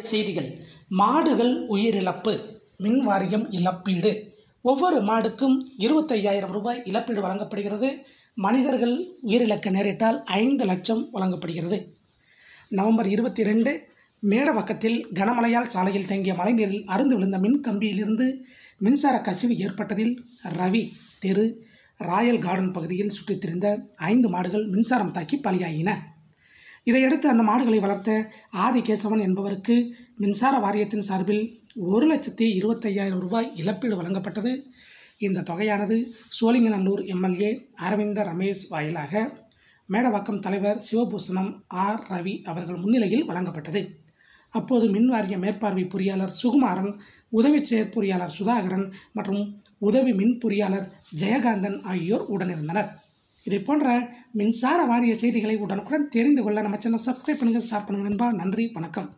செய்திகள். மாடுகள் உயிரிழப்பு. மின் வாரியம் இழப்பீடு. ஒவ்வொரு மாடுக்கும் இருபத்தையாயிரம் ரூபாய் இழப்பீடு வழங்கப்படுகிறது. மனிதர்கள் உயிரிழக்க நேரிட்டால் ஐந்து லட்சம் வழங்கப்படுகிறது. நவம்பர் இருபத்தி ரெண்டு மேடவக்கத்தில் கனமழையால் சாலையில் தங்கிய மழைநீரில் அருந்து விழுந்த மின் கம்பியிலிருந்து மின்சார கசிவு ஏற்பட்டதில் ரவி தெரு ராயல் கார்டன் பகுதியில் சுற்றித் திரிந்த ஐந்து மாடுகள் மின்சாரம் தாக்கி பலியாகின இதையடுத்து அந்த மாடுகளை வளர்த்த ஆதி கேசவன் என்பவருக்கு மின்சார வாரியத்தின் சார்பில் ஒரு லட்சத்தி இருபத்தையாயிரம் ரூபாய் இழப்பீடு வழங்கப்பட்டது. இந்த தொகையானது சோழிங்கநல்லூர் எம்எல்ஏ அரவிந்த ரமேஷ் வாயிலாக மேடவாக்கம் தலைவர் சிவபூஷணம் ஆர் ரவி அவர்கள் முன்னிலையில் வழங்கப்பட்டது. அப்போது மின் வாரிய மேற்பார்வை பொறியாளர் சுகுமாரன் உதவி செயற்பொறியாளர் சுதாகரன் மற்றும் உதவி மின் பொறியாளர் ஜெயகாந்தன் ஆகியோர் உடனிருந்தனர். இதை போன்ற மின்சார வாரிய செய்திகளை உடனுக்குடன் தெரிந்து கொள்ள நம்ம சேனல் சப்ஸ்கிரைப் பண்ணுங்கள் ஷேர் பண்ணுங்கள் நண்பா. நன்றி வணக்கம்.